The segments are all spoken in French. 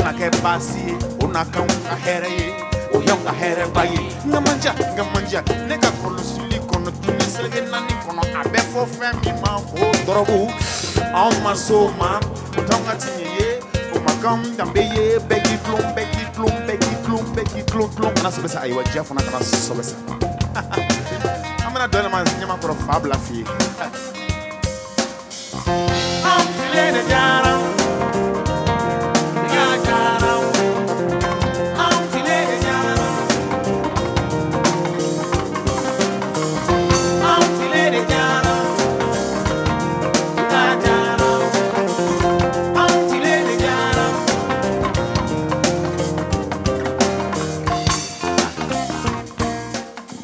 tɛna kɛ baasi ye o n'a kanw ka hɛrɛ ye o y'anw ka hɛrɛba ye. N ka manja ne ka kɔlɔsili kɔnɔ tuni seleke naani kɔnɔ a bɛ fɔ fɛn min ma ko dɔrɔgu anw ma so ma o t'anw ka tiɲɛ ye o ma k'anw danbe ye bɛɛ k'i tulon bɛɛ k'i tulon bɛɛ k'i tulon bɛɛ k'i tulon tulon kana sɛbɛ sa ayiwa diya fana kana sɛbɛ sa an bɛna dɔ yɛlɛma ɲamakɔrɔ fa bila f'i. Ye anw tile de diyara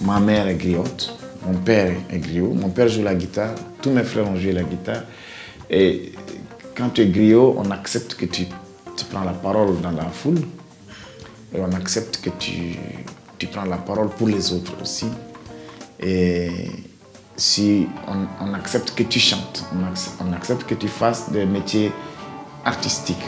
Ma mère est griotte, mon père est griot, mon père joue la guitare, tous mes frères ont joué la guitare. Et quand tu es griot, on accepte que tu, tu prends la parole dans la foule et on accepte que tu, tu prends la parole pour les autres aussi. Et si on, accepte que tu chantes, on accepte que tu fasses des métiers artistiques.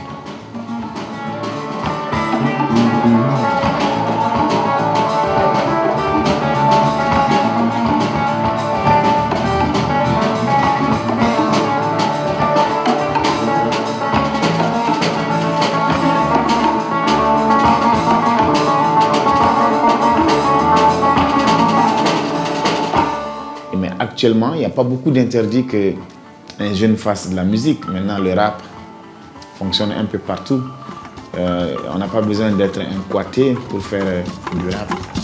Actuellement, il n'y a pas beaucoup d'interdits que un jeune fasse de la musique. Maintenant, le rap fonctionne un peu partout. Euh, on n'a pas besoin d'être un pour faire euh, du rap.